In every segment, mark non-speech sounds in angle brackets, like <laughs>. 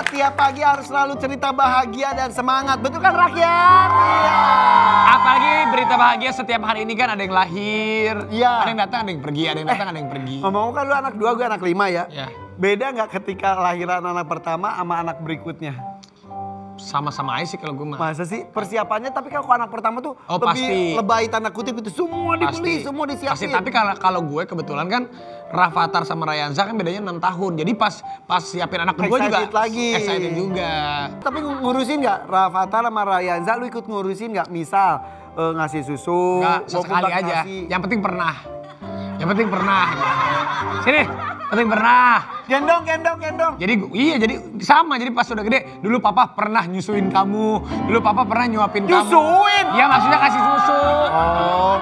Cerita tiap pagi harus selalu cerita bahagia dan semangat. Betul kan rakyat? Iya. Apalagi berita bahagia setiap hari ini kan ada yang lahir, Iya. ada yang datang, ada yang pergi, ada yang datang, ada yang pergi. Ngomong kan lu anak dua, gue anak lima ya. Ya. Beda nggak ketika lahiran anak pertama sama anak berikutnya? Sama-sama aja sih kalau gue mah. Masa sih persiapannya? Tapi kalau anak pertama tuh Oh, lebih pasti. lebay tanda kutip itu semua dibeli, semua disiapin. Pasti, tapi kalau kalau gue kebetulan kan Rafathar sama Rayanza kan bedanya 6 tahun. Jadi pas pas siapin anak kedua juga lagi. excited juga. Tapi ng- ngurusin nggak Rafathar sama Rayanza lu ikut ngurusin nggak? Misal eh, ngasih susu, walaupun sesekali aja. nasi. Yang penting pernah. Yang penting pernah. Sini, penting pernah. Gendong, gendong, gendong. Jadi iya jadi sama jadi pas udah gede dulu papa pernah nyusuin kamu, dulu papa pernah nyuapin kamu. Nyusuin? Iya maksudnya kasih susu. Oh.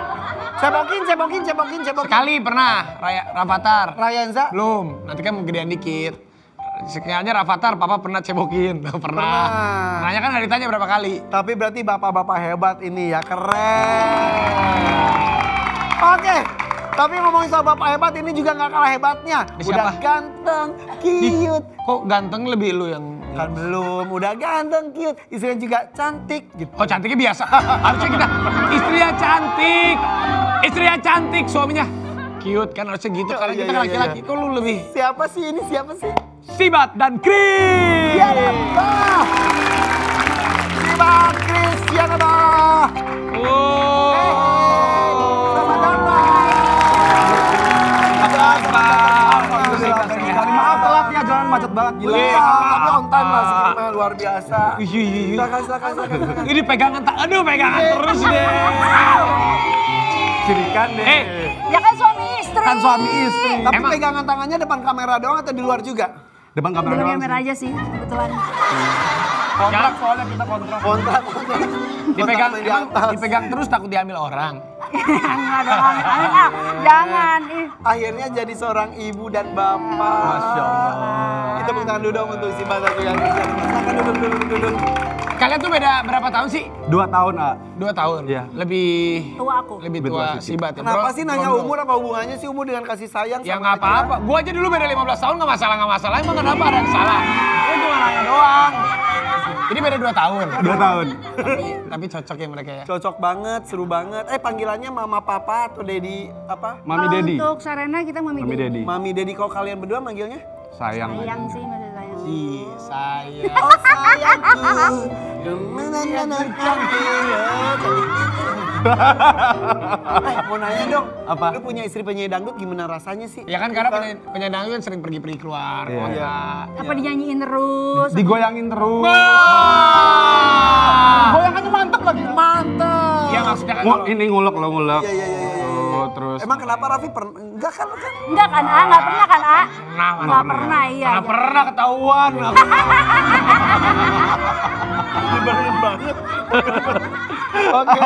Cebokin, cebokin, cebokin, cebokin. Sekali pernah Raya Rafathar. Rayanza Belum, nanti kan gedean dikit. Sekalinya Rafathar papa pernah cebokin, <laughs> pernah. Pernah. Nanya kan ditanya berapa kali. Tapi berarti bapak-bapak hebat ini ya, keren. Oke, tapi ngomongin soal bapak hebat ini juga nggak kalah hebatnya. Di Udah siapa? ganteng, cute. Kok ganteng lebih lu yang Kan belum, udah ganteng, cute. Istrinya juga cantik gitu. Oh cantiknya biasa. <laughs> Harusnya kita istrinya cantik. Istrinya cantik, suaminya cute kan harusnya gitu. Karena iya, kita kan iya, laki-laki. iya. Kok lu lebih Siapa sih ini? Siapa sih? Sibat dan Kris. Ya dah. Oh. Selamat datang. Apa? Maaf telat ya, jalan macet banget gila. Iya, tapi on time lah sebenarnya luar biasa. Ih, ih. Silakan, silakan, silakan. silakan. Ini pegangan tak, aduh pegangan terus deh. <laughs> Sirikan deh. Eh, Ya kan suami istri. Kan suami istri. Tapi Emang- pegangan tangannya depan kamera doang atau di luar juga? Depan kamera Depan doang kamera sih. aja sih, kebetulan. Kontrak soalnya kita kontrak. Kontrak, kontrak. dipegang, emang dipegang terus takut diambil orang. Enggak dong, amin, amin, ah, jangan. Ih. Akhirnya jadi seorang ibu dan bapak. Masya Allah. Kita tepuk tangan dulu dong untuk si Batak yang Silakan duduk, duduk, duduk. Kalian tuh beda berapa tahun sih? Dua tahun, A. Dua tahun. Iya. Lebih Tua aku. lebih tua tua si. Bat. ya, Kenapa bro- sih nanya bro- umur apa hubungannya sih umur dengan kasih sayang? Ya sama nggak apa-apa. Gua aja dulu beda 15 tahun nggak masalah nggak masalah. Emang kenapa ada yang salah? Itu cuma nanya doang. Jadi beda 2 tahun. Dua tahun. tapi tapi cocok ya mereka ya. Cocok banget, seru banget. Eh panggilannya mama papa atau dedi apa? Mami Kalau Dedi. Untuk Sarena kita Mami, Mami Dedi. Dedi. Mami dedi kalau kalian berdua manggilnya? Sayang. Sayang sih, masih sayang. Ih, saya. Oh sayangku. Gimana Eh mau nanya dong. Apa? Lu punya istri penyanyi dangdut gimana rasanya sih? Ya kan karena penyanyi, penyanyi dangdut kan sering pergi-pergi keluar Iya. kota. Apa dinyanyiin terus? Digoyangin terus. Goyangannya mantep lagi. Mantep. Iya maksudnya kan kalau- ini ngulek lo ngulek. Iya, iya, iya, iya, iya. Tuh, terus. Emang kenapa Raffi pernah? Enggak kan, kan? Enggak kan, ah? Enggak pernah kan, ah? Pernah, Enggak pernah. pernah, iya. Mana iya. pernah ketahuan. <laughs> Nyebelin banget. <laughs> Oke.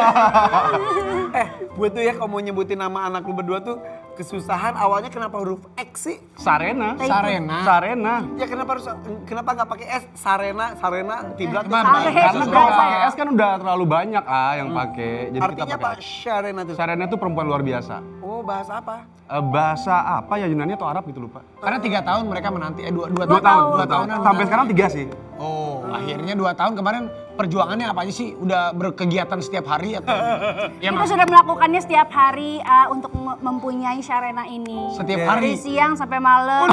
<laughs> eh, gue tuh ya kalau mau nyebutin nama anak lu berdua tuh kesusahan awalnya kenapa huruf X sih? Sarena. Sarena. Sarena. Ya kenapa harus kenapa nggak pakai S? Sarena, Sarena, Tibrat. Emang Sarena. karena kalau pakai S kan udah terlalu banyak ah yang pakai. Jadi kita Artinya apa? pakai. Sarena tuh. Sarena itu perempuan luar biasa. Oh, bahasa apa? Eh, bahasa apa ya Yunani atau Arab gitu lupa. Karena tiga tahun mereka menanti, eh dua, dua, Dua tahun, dua tahun. Sampai sekarang tiga sih. Oh, akhirnya dua tahun kemarin perjuangannya apa aja sih? Udah berkegiatan setiap hari atau? <laughs> ya Kita mas, sudah melakukannya setiap hari ah, untuk mem- mempunyai Sarena ini. setiap hari. Dari siang sampai malam.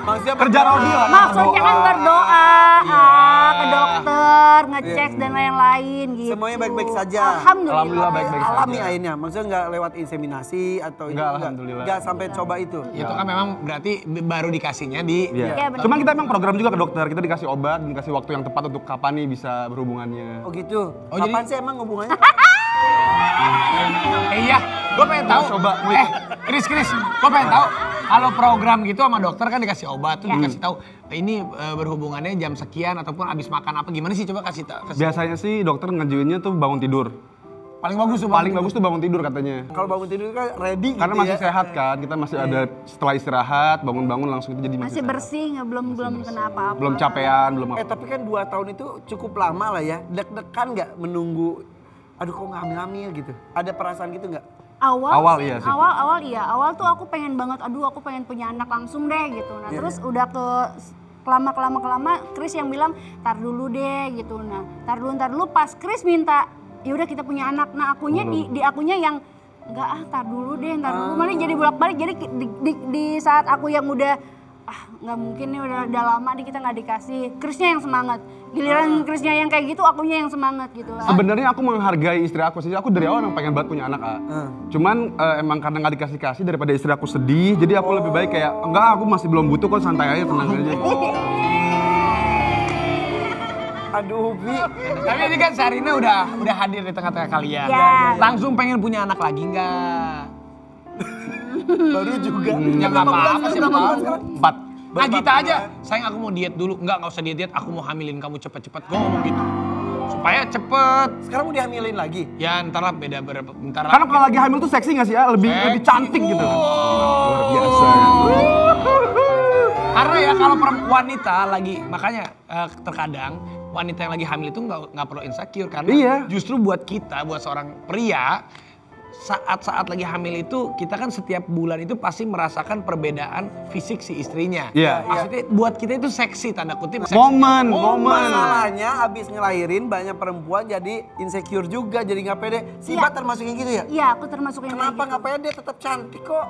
Maksudnya Kerja berdoa. Rodi lah. Maksudnya kan Doa. berdoa, Iya. ah, ke dokter, ngecek dan lain-lain gitu. Semuanya baik-baik saja. Alhamdulillah. Alhamdulillah baik-baik saja. Alami akhirnya, maksudnya nggak lewat inseminasi atau Enggak, itu, alhamdulillah. Nggak sampai coba itu. Itu kan memang berarti baru dikasihnya di Iya. Iya, benar. Cuman kita emang program juga ke dokter. Kita dikasih obat dikasih waktu yang tepat untuk kapan nih bisa berhubungannya. Oh gitu. Oh, Kapan jadi- sih emang hubungannya? Eh, <laughs> iya, gue pengen tahu. Coba. Eh, Kris, Kris, gue pengen tahu. Kalau program gitu sama dokter kan dikasih obat, tuh dikasih tahu ini eh, berhubungannya jam sekian ataupun abis makan apa gimana sih? Coba kasih tahu. Biasanya sih dokter ngajuinnya tuh bangun tidur. Paling bagus tuh. Paling bagus tuh bangun tidur katanya. Kalau bangun tidur kan ready Karena gitu masih ya. sehat kan, kita masih ada setelah istirahat, bangun-bangun langsung itu jadi masih, Masih bersih, nggak belum belum kena apa-apa. Belum capean, belum Eh tapi kan dua tahun itu cukup lama lah ya. Deg-degan nggak menunggu? Aduh kok nggak hamil-hamil gitu? Ada perasaan gitu nggak? Awal, Awal sih, iya sih. Awal awal iya. Awal tuh aku pengen banget, aduh aku pengen punya anak langsung deh gitu. Nah Iya. terus udah ke kelama kelama kelama Chris yang bilang tar dulu deh gitu nah tar dulu tar dulu pas Chris minta ya udah kita punya anak. Nah akunya di di akunya yang enggak ah tar dulu deh tar dulu. Malah jadi bolak balik jadi di, di, di saat aku yang udah ah nggak mungkin nih udah, udah lama nih kita nggak dikasih. Chrisnya yang semangat. Giliran Chrisnya yang kayak gitu akunya yang semangat gitu. Lah Sebenarnya aku menghargai istri aku sih. Aku dari awal emang pengen banget punya anak, A. Cuman eh, emang karena nggak dikasih kasih daripada istri aku sedih, jadi aku lebih baik kayak enggak, aku masih belum butuh kok santai aja, tenang aja. <laughs> Aduh, Bi. Tapi ini kan Sarina udah udah hadir di tengah-tengah kalian. Ya. Langsung pengen punya anak lagi nggak? <laughs> Baru juga. Ya nggak apa-apa sih? Empat. Ah kita aja, sayang aku mau diet dulu. Enggak, nggak usah diet-diet, aku mau hamilin kamu cepet-cepet. Gue ngomong gitu. Supaya cepet. Sekarang mau dihamilin lagi. Ya ntar lah beda berapa, bentar lah. Karena kalau lagi hamil tuh seksi nggak sih, ya? Lebih lebih cantik gitu. Luar biasa. Karena ya kalau perempuan wanita lagi, makanya eh, terkadang wanita yang lagi hamil itu nggak nggak perlu insecure karena Iya. justru buat kita, buat seorang pria saat-saat lagi hamil itu kita kan setiap bulan itu pasti merasakan perbedaan fisik si istrinya. Iya. Maksudnya buat kita itu seksi tanda kutip. seksi. Momen, momen. Masalahnya abis ngelahirin banyak perempuan jadi insecure juga, jadi nggak pede. Si Iya. Bat termasuk yang gitu ya? iya aku termasuk yang Kenapa gitu. nggak pede? Tetap cantik kok.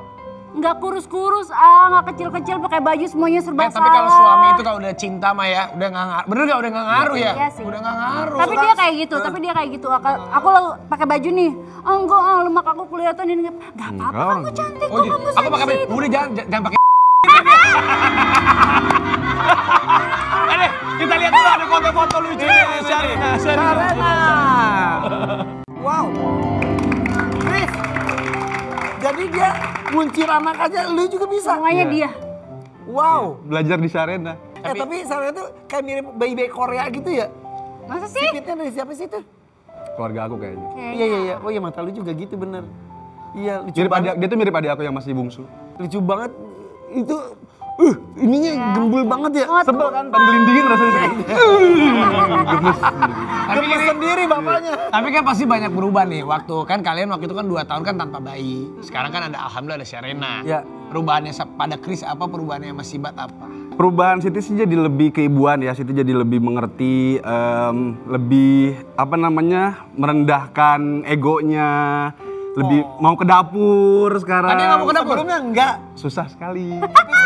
Nggak kurus-kurus ah nggak kecil-kecil pakai baju semuanya serba Eh, tapi kalau suami itu kalau udah cinta mah ya, udah nggak ngaruh. Bener gak? Udah nggak ngaruh ya? Iya sih. Udah nggak ngaruh. tapi dia kayak gitu tapi dia kayak gitu aku, aku lo pakai baju nih oh, enggak ah, lemak aku kelihatan ini nggak apa-apa kamu cantik Oh, kok di- kamu aku pakai baju. Udah jangan jangan pakai. <laughs> Ada, kita lihat dulu ada foto-foto lucu nih. Sarena. wow. Jadi dia nguncir anak aja, lu juga bisa. semuanya Iya. dia Wow. Belajar di Sarena. Eh tapi Sarena tuh kayak mirip bayi-bayi Korea gitu ya? masa sih Fitnya dari siapa sih itu? Keluarga aku kayaknya. Iya iya iya. Oh iya mata lu juga gitu bener. Iya lucu Mirip banget. adik, dia tuh mirip adik aku yang masih bungsu. Lucu banget. Itu uh ininya gembul banget ya. Oh, Sebel kan, dan gelindingin rasanya. <laughs> Gemes. Tapi Gemes ini- sendiri bapaknya. Tapi kan pasti banyak berubah nih waktu kan kalian waktu itu kan dua tahun kan tanpa bayi. Sekarang kan ada alhamdulillah ada Serena. Ya. Perubahannya pada Chris apa perubahannya sama Sibat apa? Perubahan Siti sih jadi lebih keibuan ya, Siti jadi lebih mengerti, em, lebih apa namanya merendahkan egonya, lebih mau ke dapur sekarang. Tadi nggak mau ke dapur? Sebelumnya enggak. Susah sekali.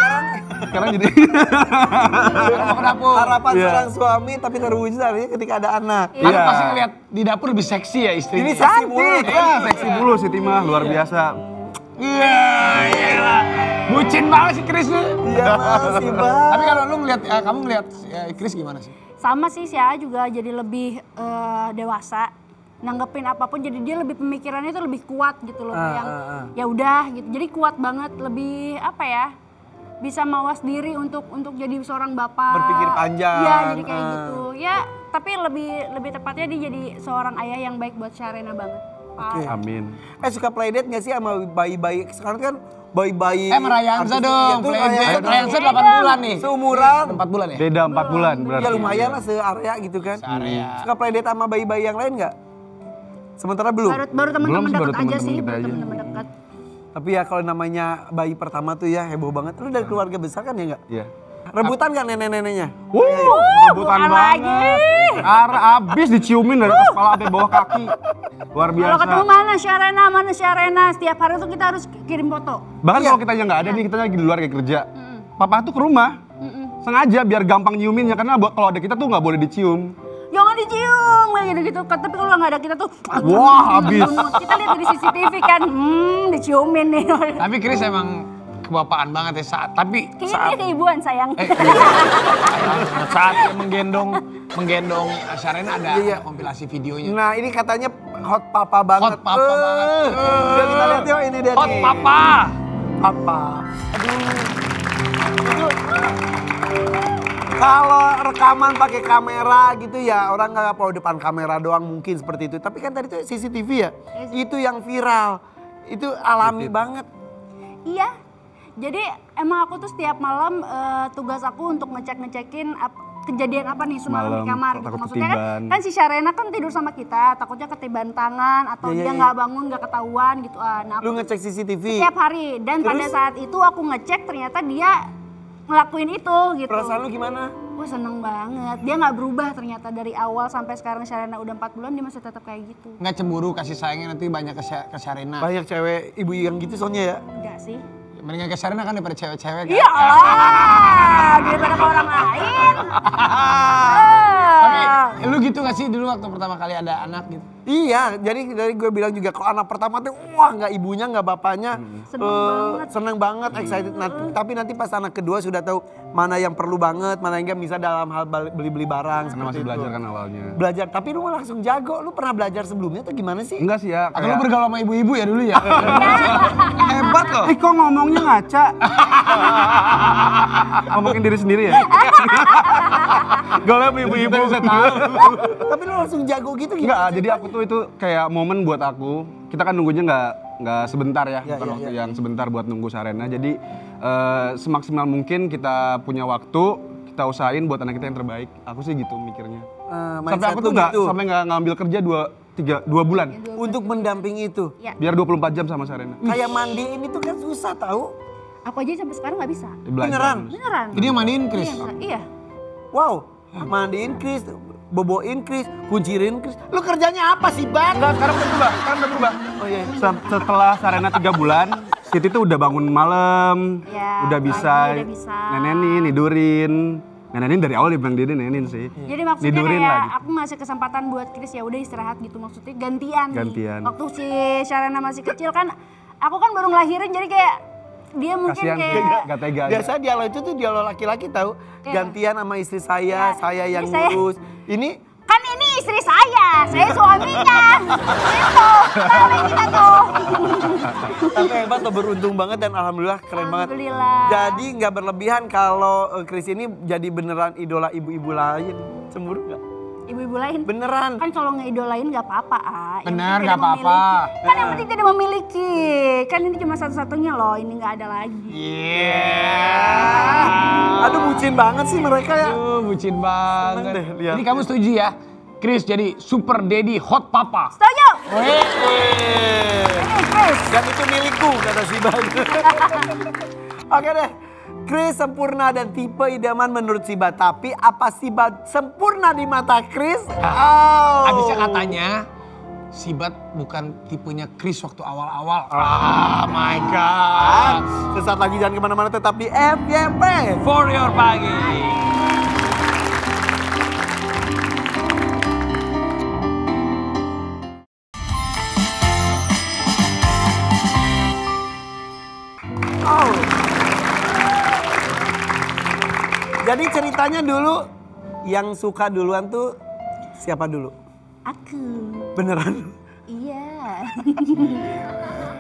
<laughs> sekarang jadi Mau ke dapur. Harapan Iya. seorang suami tapi terwujud akhirnya ketika ada anak. Kan Iya. pasti ngeliat di dapur lebih seksi ya istrinya. Ini seksi mulu. ya, seksi mulu Siti mah luar biasa. Iya, iya. Bucin banget sih Chris lu. Iya masih bang. Tapi kalau lu ngeliat, eh, kamu ngeliat eh, Chris gimana sih? sama sih si A juga jadi lebih eh, dewasa nanggepin apa pun jadi dia lebih pemikirannya itu lebih kuat gitu loh Ah, yang ah, ah. ya udah gitu jadi kuat banget lebih apa ya bisa mawas diri untuk untuk jadi seorang bapak Berpikir panjang, ya jadi kayak ah. gitu ya tapi lebih lebih tepatnya dia jadi seorang ayah yang baik buat Sharena banget Oke. Amin. Eh suka playdate gak sih sama bayi-bayi? Sekarang kan bayi-bayi. Eh Merayansa dong, Playdate. Rayansa. Rayansa 8 bulan nih. Seumuran. 4 bulan ya? Beda 4 bulan berarti. Ya lumayan lah searea gitu kan. Searea. Suka playdate sama bayi-bayi yang lain gak? Sementara belum. baru baru teman-teman sih, baru dekat aja sih teman-teman dekat Tapi ya kalau namanya bayi pertama tuh ya heboh banget. Lu dari keluarga besar kan ya nggak? Iya. Rebutan gak nenek-neneknya? Wuh, rebutan bukan banget. Ar abis diciumin dari atas kepala sampai bawah kaki. Luar kalau biasa. ketemu mana Sharena mana Sharena setiap hari tuh kita harus kirim foto Bahkan Iya. kalau kita yang nggak ada nih, kita lagi di luar kayak kerja. Papa tuh ke rumah. Sengaja biar gampang nyiuminnya karena kalau ada kita tuh nggak boleh dicium. Jangan dicium kayak gitu gitu tapi kalau nggak ada kita tuh Wah, habis. kita lihat dari CCTV kan hmm diciumin nih Tapi Chris emang kebapaan banget ya saat tapi kayaknya saat dia keibuan sayang eh, saat dia menggendong menggendong Sharena ada, Iya, iya. ada kompilasi videonya. Nah ini katanya hot papa banget. Hot papa Eh, banget. Yuk kita lihat yuk ini dia Hot nih. papa. Papa. Aduh. Kalau rekaman pakai kamera gitu ya orang nggak mau depan kamera doang mungkin seperti itu. Tapi kan tadi tuh CCTV ya, itu yang viral. Itu alami banget. iya jadi emang aku tuh setiap malam eh, tugas aku untuk ngecek ngecekin kejadian apa nih semalam di kamar gitu maksudnya kan ketiban. kan si Sharena kan tidur sama kita takutnya ketiban tangan atau Iya, iya, dia iya. nggak bangun nggak ketahuan gitu ah nah Lu aku ngecek CCTV. setiap hari dan pada Terus? saat itu aku ngecek ternyata dia ngelakuin itu gitu. Perasaan lu gimana? Wah seneng banget. Dia nggak berubah ternyata dari awal sampai sekarang Sharena udah 4 bulan dia masih tetap kayak gitu. Nggak cemburu kasih sayangnya nanti banyak ke, ke Sharina. Banyak cewek ibu yang gitu soalnya ya. Enggak sih. Mendingan ke Sharina kan daripada cewek-cewek kan. Iya lah, <laughs> daripada ke orang gak sih dulu waktu pertama kali ada anak gitu? Iya, jadi dari gue bilang juga kalau anak pertama tuh wah nggak ibunya nggak bapaknya Seneng eh, banget. seneng banget excited. Nah, tapi nanti pas anak kedua sudah tahu mana yang perlu banget, mana yang nggak bisa dalam hal beli-beli barang. Karena masih itu. belajar kan awalnya. Belajar, tapi lu langsung jago. Lu pernah belajar sebelumnya atau gimana sih? Enggak sih ya, Atau lu kayak... bergaul sama ibu-ibu ya dulu ya? <laughs> Hebat loh. Eh kok ngomongnya ngaca? <laughs> Ngomongin diri sendiri ya? <laughs> Gak lah ibu-ibu. Tapi lu langsung jago gitu Enggak, gimana? jadi aku tuh itu kayak momen buat aku. Kita kan nunggunya nggak nggak sebentar ya, Ya, bukan ya, waktu ya. yang sebentar buat nunggu Sarena. Jadi eh, semaksimal mungkin kita punya waktu, kita usahain buat anak kita yang terbaik. Aku sih gitu mikirnya. Eh, sampai aku tuh nggak gitu. sampai nggak ngambil kerja dua tiga dua bulan. untuk mendampingi itu. Ya, Biar 24 jam sama Sarena. Kayak mandiin itu kan susah tahu. aku aja sampai sekarang nggak bisa. Belajar. Beneran? Beneran. Ini yang mandiin Chris. Iya, iya. Wow, mandiin Chris, boboin Chris, kuncirin Chris. Lu kerjanya apa sih, Bang? Enggak, sekarang udah berubah. Sekarang udah berubah. Oh iya. Se- Setelah Sarena tiga bulan, Siti tuh udah bangun malam, Ya, udah bisa, udah bisa. nenenin, tidurin. Nenenin dari awal dia bilang dia nenenin sih. Jadi maksudnya Tidurin kayak lah gitu. aku ngasih kesempatan buat Chris ya udah istirahat gitu maksudnya gantian. nih. Gantian. Waktu si Sharana masih kecil kan aku kan baru ngelahirin jadi kayak dia mungkin Kasihan, kayak gak tega. Biasa dialog itu tuh dialog laki-laki tahu. Iya. Gantian sama istri saya, Iya. saya yang ngurus. Ini kan ini istri saya, saya suaminya. Itu, kita kita tuh. tapi hebat tuh beruntung banget dan alhamdulillah keren banget. Alhamdulillah. Jadi nggak berlebihan kalau eh, Chris ini jadi beneran idola ibu-ibu lain. Cemburu nggak? Ibu-ibu lain. Beneran. Kan kalau ngeidolain nggak apa-apa, ah. Penting nggak apa-apa. Kan yang penting tidak memiliki. Kan ini cuma satu-satunya loh, ini nggak ada lagi. Iya. Aduh bucin banget sih mereka ya. Aduh, bucin banget. deh lihat. Jadi kamu setuju ya? Chris jadi super daddy hot papa. Setuju? Weh. Ini Chris. Dan itu milikku kata si Bang. <laughs> Oke deh. Chris sempurna dan tipe idaman menurut Siba. Tapi apa Siba sempurna di mata Chris? Oh. Abisnya katanya Sibat bukan tipenya Chris waktu awal-awal. Ah, my god. Sesaat lagi jangan ke mana-mana tetap di FYP. For your pagi. Jadi ceritanya dulu yang suka duluan tuh siapa dulu? Aku. Beneran? Iya.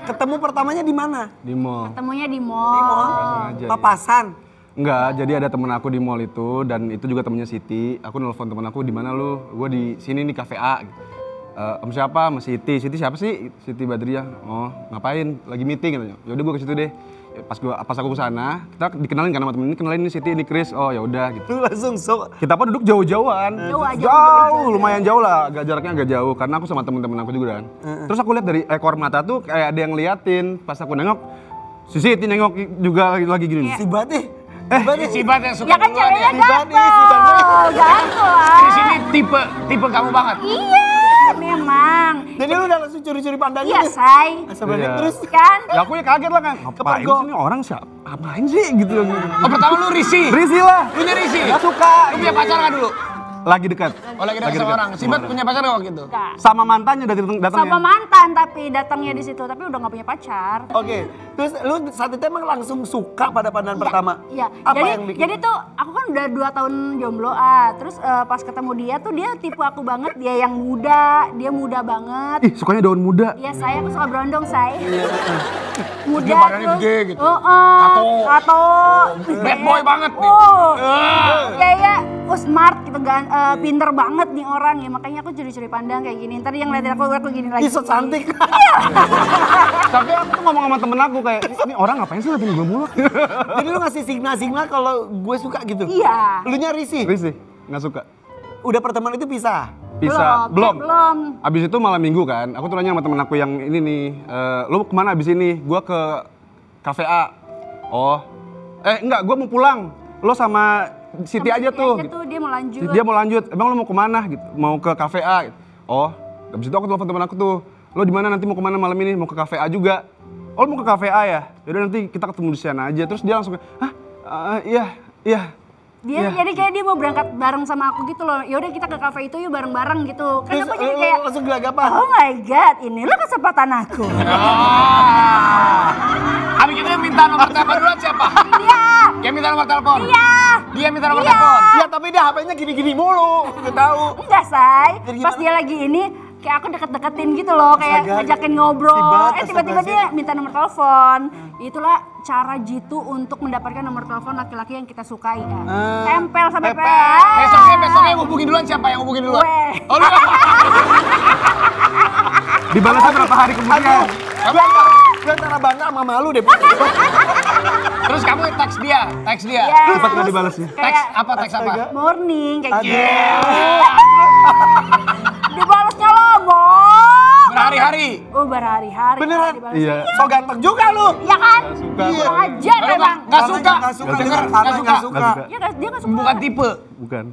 Ketemu pertamanya di mana? Di mall. Ketemunya di Di mall. mall. sengaja, ya. Papasan. Enggak, jadi ada temen aku di mall itu dan itu juga temennya Siti. Aku nelfon temen aku di mana lu? Gue di sini nih cafe A. Gitu. Eh, om siapa? Sama Siti. Siti siapa sih? Siti Badriah. Oh, ngapain? Lagi meeting katanya. Yaudah gue ke situ deh. Pas gua pas aku ke sana, kita dikenalin kan sama temen ini, kenalin ini Siti, ini Chris. Oh, ya udah gitu. Lu langsung sok. Kita pun duduk jauh-jauhan. Jauh jauh, jauh-jauh. lumayan jauh lah. Agak jaraknya agak jauh karena aku sama temen-temen aku juga kan. Terus aku lihat dari ekor mata tuh kayak ada yang liatin. Pas aku nengok, si Siti nengok juga lagi, lagi gini. Si Bati. Eh, Bati. Sibat yang suka Ya kan ceweknya ya. Si Bati, si Bati. gampang. Gampang lah. Chris ini tipe tipe kamu banget. Iya, memang. Jadi lu udah langsung curi-curi pandangnya Iya, say. Sebenarnya Iya. terus Kan? Ya aku ya kaget lah kan. Ngapain sih ini orang siapa? Apain sih gitu. Oh pertama lu risih. Risih lah. Lu nya risih. Gak suka. Lu punya pacar gak dulu? Lagi dekat. Oh lagi dekat sama dekat. orang. Sibat punya pacar gak waktu itu? Enggak. Sama mantannya dari datang Sama mantan tapi datangnya di situ tapi udah nggak punya pacar. Oke, terus lu saat itu emang langsung suka pada pandangan pertama? Iya. Apa jadi yang bikin? jadi tuh aku kan udah dua tahun jomblo ah. Terus eh, pas ketemu dia tuh dia tipe aku banget. Dia yang muda, dia muda banget. Ih, sukanya daun muda. Iya saya aku suka berondong saya. <laughs> Muda Dia badannya terus. gede gitu. Oh, oh, Tato. tato. Bad boy banget nih. Oh. Ah. Kayak oh smart gitu kan, eh, pinter banget nih orang ya makanya aku curi-curi pandang kayak gini. Ntar yang ngeliatin aku aku gini lagi. Ih, so cantik. <laughs> Tapi aku tuh ngomong sama temen aku kayak, ini orang ngapain sih ngeliatin gue mulu? <laughs> Jadi lu ngasih signal-signal kalau gue suka gitu? Iya. Lu nya risih? Risih, nggak suka. Udah pertemuan itu pisah? Bisa, Belum, belum. belum. Abis itu malam minggu kan, aku tuh nanya sama temen aku yang ini nih, eh, lu ke mana abis ini? Gua ke cafe A. Oh, eh enggak, gue mau pulang. Lo sama Siti aja Siti tuh. aja gitu. tuh, dia mau lanjut. Dia mau lanjut. Emang lo mau ke mana gitu? Mau ke kafe A? Gitu. Oh, habis itu aku telepon teman aku tuh. Lo di mana nanti mau ke mana malam ini? Mau ke kafe A juga. Oh, lo mau ke kafe A ya? Yaudah nanti kita ketemu di sana aja. Terus dia langsung, hah? Eh, iya, iya. Dia Iya. jadi kayak dia mau berangkat bareng sama aku gitu loh. Yaudah kita ke kafe itu yuk bareng-bareng gitu. Kan Terus aku jadi lo kayak langsung gelagapan. Oh my god, ini lo kesempatan aku. <laughs> Ah. Habis itu yang minta nomor telepon duluan siapa? Iya. Yang minta nomor telepon? Iya. Dia minta nomor Iya. telepon? Iya tapi dia HP-nya gini-gini mulu. Gue tahu. Enggak, say. Pas dia lagi ini kayak aku deket-deketin gitu loh, kayak Astaga. ngajakin ngobrol. Sibat, eh tiba-tiba dia minta nomor telepon. Itulah cara jitu untuk mendapatkan nomor telepon laki-laki yang kita sukai ya. Ah. Tempel sampai pel. Besoknya, besoknya yang hubungin duluan siapa yang hubungin duluan? Oh, lu. <laughs> Dibalasnya berapa hari kemudian? Gue gue antara bangga sama malu deh. Terus kamu teks dia, teks dia. Iya. Cepat nggak dibalasnya? Teks apa, teks apa? Morning kayak Aduh. gitu. <laughs> Berhari-hari. Oh berhari-hari. Beneran? dibalas. Iya. So ganteng juga lu. Ya kan? suka. Ajar Kalau emang. nggak suka, Nggak suka. Nggak suka. suka. Nggak suka. Dia nggak dia nggak suka. Bukan tipe. Bukan.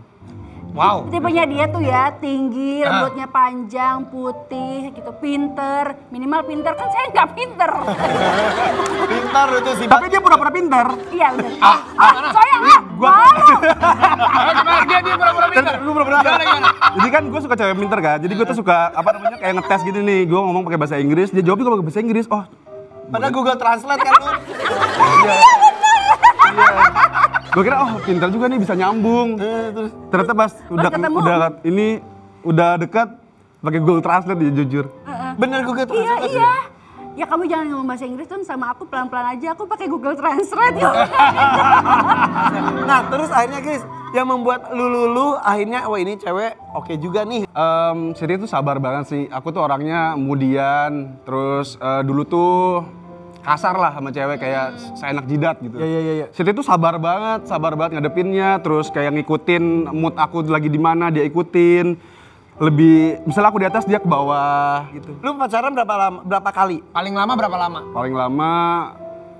Wow. Tipenya dia tuh ya tinggi, Ah. rambutnya panjang, putih, gitu, pinter. Minimal pinter kan saya nggak pinter. <laughs> Pintar itu sih. Tapi dia pura-pura pintar. iya bener. Ah, Ah, saya ah, malu. <laughs> Oh, gimana? Dia dia pura-pura pintar. Lu pura-pura. Gimana gimana? Jadi kan gue suka cewek pinter kan. Jadi gue tuh suka apa namanya kayak ngetes gitu nih. Gue ngomong pakai bahasa Inggris, dia jawab juga pakai bahasa Inggris. Oh, Padahal Google Translate kan lu. Gue kira oh pintar juga nih bisa nyambung. Ternyata pas udah ketemu. udah ini udah dekat pakai Google Translate dia jujur. Bener Google Iya Translate. iya. Ya kamu jangan ngomong bahasa Inggris tuh sama aku pelan-pelan aja. Aku pakai Google Translate ya. <laughs> Nah terus akhirnya guys, yang membuat lu lulu akhirnya wah ini cewek oke juga nih. Em Siti tuh sabar banget sih. Aku tuh orangnya kemudian terus eh, dulu tuh kasar lah sama cewek kayak seenak jidat gitu. Iya, iya, iya, iya. Siti tuh sabar banget, sabar banget ngadepinnya, terus kayak ngikutin mood aku lagi di mana dia ikutin. Lebih misalnya aku di atas dia ke bawah gitu. Lu pacaran berapa lama berapa kali? Paling lama berapa lama? Paling lama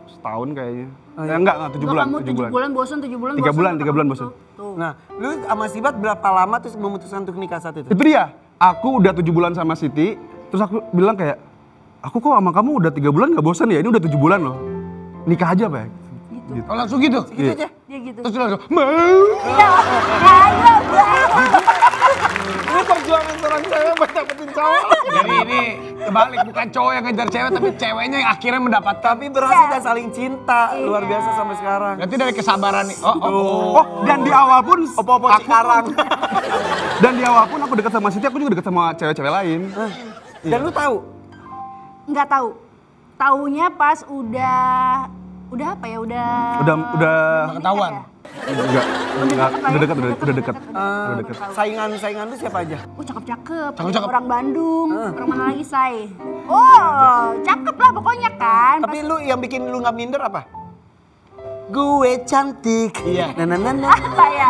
setahun kayaknya. eh, enggak, enggak, tujuh bulan, kamu tujuh bulan. bulan bosan, tujuh bulan Tiga bulan, tiga bulan bosan. Nah, lu sama Sibat berapa lama terus memutuskan untuk nikah saat itu? Itu dia. Aku udah tujuh bulan sama Siti, terus aku bilang kayak, aku kok sama kamu udah tiga bulan nggak bosan ya? Ini udah tujuh bulan loh. Nikah aja, Pak. Gitu. Oh langsung gitu? Gitu Iya. aja. Dia gitu. Terus langsung, mau? Iya. Ayo, Ini perjuangan seorang cewek buat dapetin cowok. Jadi ini kebalik, bukan cowok yang ngejar cewek, tapi ceweknya yang akhirnya mendapatkan. Tapi berhasil dan saling cinta luar biasa sampai sekarang. Berarti dari kesabaran nih. Oh, oh, oh. Oh, dan di awal pun Opo-opo aku Cikarang. <laughs> dan di awal pun aku dekat sama Siti, aku juga dekat sama cewek-cewek lain. Dan lu tahu? Nggak tahu. Taunya pas udah udah apa ya? Udah Udah udah Udah ketahuan. enggak enggak lah udah ya, dekat udah udah dekat. deket. Udah dekat. Saingan-saingan lu siapa aja? Oh cakep-cakep, Cakep-cakep. orang Bandung, orang mana lagi say? Oh cakep lah pokoknya kan. Tapi lu yang bikin lu nggak minder apa? Gue cantik. Iya. Nah, nah, nah, nah. Apa ya?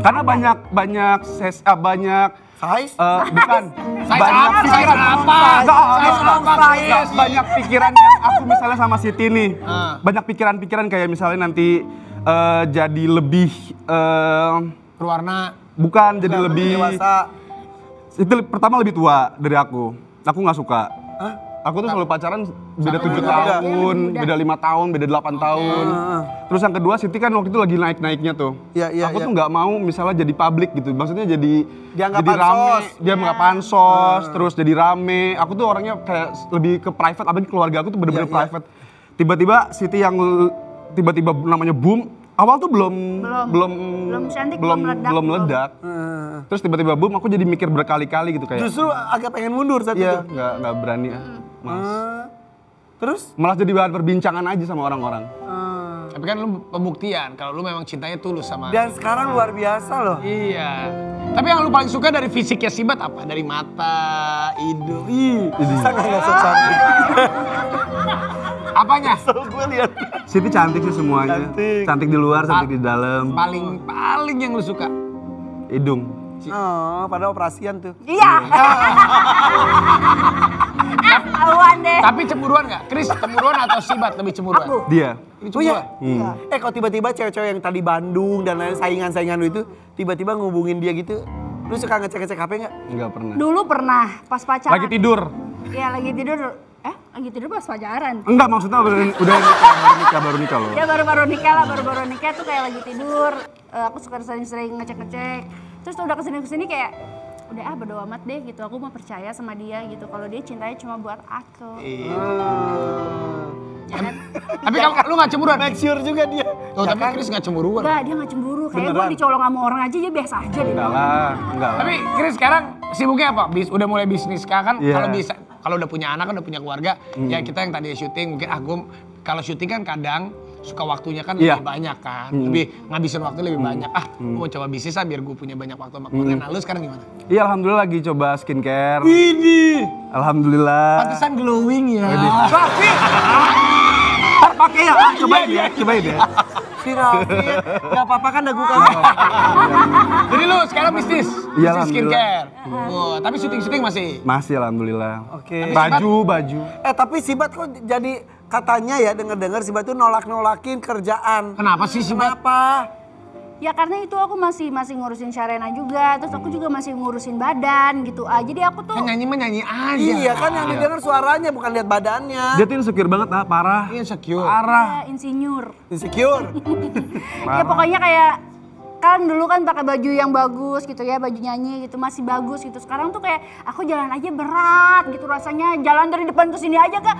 Karena banyak banyak ses ah, banyak Size? eh, bukan Size banyak apa? Size pikiran apa? Enggak, Size apa, Chris? banyak pikiran yang aku misalnya sama Siti nih Ah. banyak pikiran-pikiran kayak misalnya nanti eh, jadi lebih eh, Berwarna. bukan jadi lebih dewasa. itu pertama lebih tua dari aku aku nggak suka aku tuh selalu pacaran beda tujuh tahun muda. beda lima tahun beda delapan tahun. Terus yang kedua Siti kan waktu itu lagi naik naiknya tuh. Iya, iya, aku iya. tuh nggak mau misalnya jadi publik gitu. Maksudnya jadi Dianggap jadi rame. dia nggak pansos terus jadi rame. Aku tuh orangnya kayak lebih ke private. Apalagi keluarga aku tuh bener-bener Iya, iya. private. Tiba-tiba Siti yang tiba-tiba namanya boom awal tuh belum Belum. belum Belum cantik, belum belum meledak, belum belum. meledak terus tiba-tiba boom aku jadi mikir berkali-kali gitu kayak Justru agak pengen mundur saat Iya, itu. nggak nggak berani ah. Mas. Ah. Terus? Malah jadi bahan perbincangan aja sama orang-orang. Ah. Tapi kan lu pembuktian kalau lu memang cintanya tulus sama. Dan sekarang luar biasa loh. Iya. Tapi yang lu paling suka dari fisiknya Sibat apa? Dari mata, hidung. Ih. Sangat nggak cantik. <laughs> Apanya? So gue lihat. Siti cantik sih semuanya. Cantik. di luar, cantik di dalam. Paling paling yang lu suka. Hidung. Oh, pada operasian tuh. Iya. <laughs> Awan deh. Tapi cemburuan nggak? Chris cemburuan atau Sibat lebih cemburuan? Aku. Dia. Ini Oh iya. cemburuan. Eh kalau tiba-tiba cewek-cewek yang tadi Bandung dan lain saingan-saingan lu itu tiba-tiba ngubungin dia gitu, lu suka ngecek-ngecek HP nggak? Enggak pernah. Dulu pernah pas pacaran. Lagi tidur. Iya lagi tidur. Lagi tidur pas pacaran. Enggak maksudnya udah, udah nikah, baru nikah, baru nikah loh. Ya baru-baru nikah lah, baru-baru nikah tuh kayak lagi tidur. Eh, aku suka sering-sering ngecek-ngecek. Terus udah ke sini-kesini kayak udah ah bodo amat deh gitu. Aku mau percaya sama dia gitu. Kalau dia cintanya cuma buat aku. Iya. Ya kan? Tapi kamu lu nggak cemburuan? Make sure juga dia. Tuh, tapi Chris nggak cemburuan. Enggak, dia nggak cemburu. Kayak gue dicolong sama orang aja dia biasa aja deh. Enggak lah, enggak lah. Tapi Chris sekarang sibuknya apa? Bis, udah mulai bisnis kah kan? Iya. Kalau bisa, kalau udah punya anak, kan udah punya keluarga, ya kita yang tadi syuting mungkin ah gue kalau syuting kan kadang suka waktunya kan Iya. lebih banyak kan, lebih ngabisin waktu lebih banyak. Ah, gue mau coba bisnis ah biar gue punya banyak waktu sama keluarga. Nah, lu sekarang gimana? Iya alhamdulillah lagi coba skincare. Ini, Alhamdulillah. pantesan glowing <laughs> ya. Ntar pakai ya, cobain ya, cobain ya. Si Raffi, nggak apa-apa kan dagu kamu. <laughs> Jadi lu sekarang bisnis, Iya, skincare. Wah, tapi syuting-syuting masih. Masih alhamdulillah. Oke. Baju, baju. Eh tapi Sibat kok jadi katanya ya denger-dengar Sibat tuh nolak-nolakin kerjaan. Kenapa sih Sibat? Kenapa? Ya karena itu aku masih masih ngurusin Sharena juga, terus aku juga masih ngurusin badan gitu. Ah, jadi aku tuh Kan nyanyi mah nyanyi aja. Iya kan yang didengar suaranya bukan lihat badannya. Dia tuh insecure banget ah, parah. Iya, insecure. Parah. ya, insinyur. Insecure. <laughs> Ya pokoknya kayak kan dulu kan pakai baju yang bagus gitu ya, baju nyanyi gitu masih bagus gitu. Sekarang tuh kayak aku jalan aja berat gitu rasanya. Jalan dari depan ke sini aja kak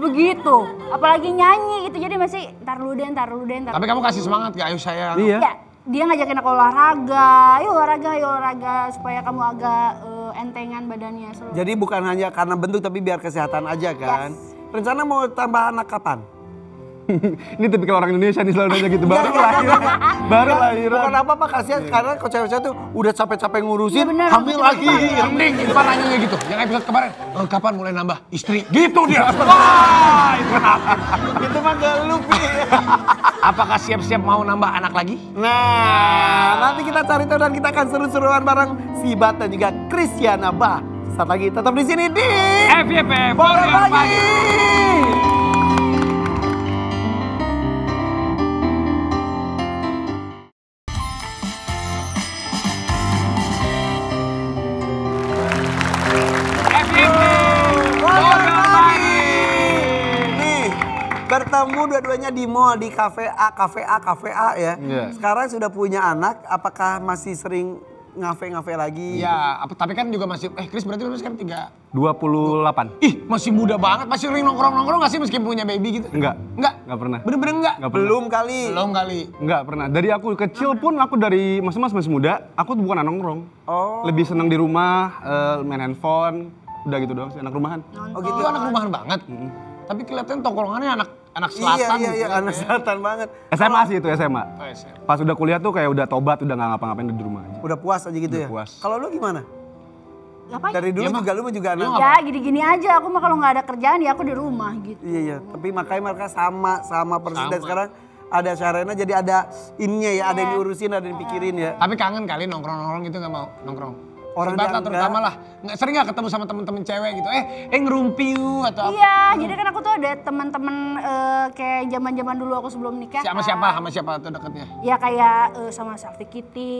begitu. Apalagi nyanyi gitu. Jadi masih ntar dulu deh, ntar dulu deh, ntar. Tapi kamu kasih semangat gak? Ayo saya. Iya. Ya, dia ngajakin aku olahraga, ayo olahraga, ayo olahraga supaya kamu agak eh, entengan badannya. Selalu. Jadi bukan hanya karena bentuk tapi biar kesehatan aja kan. Rencana mau tambah anak kapan? <laughs> Ini tipikal orang Indonesia nih selalu nanya gitu. Baru Iya, iya, iya. Baru Enggak, lahiran. Bukan apa-apa kasihan karena kok cewek-cewek tuh udah capek-capek ngurusin, Iya, bener, hamil bener. lagi. Mending Irfan nanya gitu. Yang episode kemarin, "Eh, kapan mulai nambah istri? Gitu dia. <laughs> Wah, itu? Itu mah gak lu. <laughs> Apakah siap-siap mau nambah anak lagi? Nah, nanti kita cari tahu dan kita akan seru-seruan bareng Sibat dan juga Kristiana Bah. Saat lagi tetap di sini di FYP, Bola Bola Pagi. Bertemu dua-duanya di mall di Cafe A, Cafe A, Cafe A ya. Iya. Sekarang sudah punya anak, apakah masih sering ngafe-ngafe lagi? Ya, apa, tapi kan juga masih, eh Chris berarti berarti sekarang tiga. 28. Ih, masih muda banget, masih sering nongkrong-nongkrong gak sih meskipun punya baby gitu? Enggak. Enggak? Enggak pernah. Bener-bener enggak? Enggak pernah. Belum kali. Belum kali. Enggak pernah. Dari aku kecil pun aku dari mas mas masih muda, aku tuh bukan anak nongkrong. Oh. Lebih seneng di rumah, eh, main handphone, udah gitu doang sih anak rumahan. Oh gitu. Itu anak rumahan banget. Tapi kelihatan tongkrongannya anak anak Iya, selatan. iya, iya, gitu anak ya. selatan banget. SMA sih itu SMA. Oh, SMA. Pas udah kuliah tuh kayak udah tobat, udah nggak ngapa-ngapain di rumah aja. Udah puas aja gitu Udah ya? puas. Kalau lu gimana? Ngapain? Dari dulu Iya, Mah. juga lu juga anak. Ya gini-gini aja, aku mah kalau nggak ada kerjaan ya aku di rumah gitu. Iya iya, tapi makanya mereka sama sama persis dan sekarang ada Sharena jadi ada ininya ya, ada yang diurusin, ada yang dipikirin ya. Tapi kangen kali nongkrong-nongkrong gitu nggak mau nongkrong. Orang yang terutama lah. Nggak, sering nggak ketemu sama temen-temen cewek gitu. Eh, eh ngerumpi yuk atau apa? Iya, jadi kan aku tuh ada teman-teman eh, kayak zaman-zaman dulu aku sebelum nikah. Sama kan. siapa? Sama siapa tuh deketnya? Ya kayak eh, sama Sakti Kitty,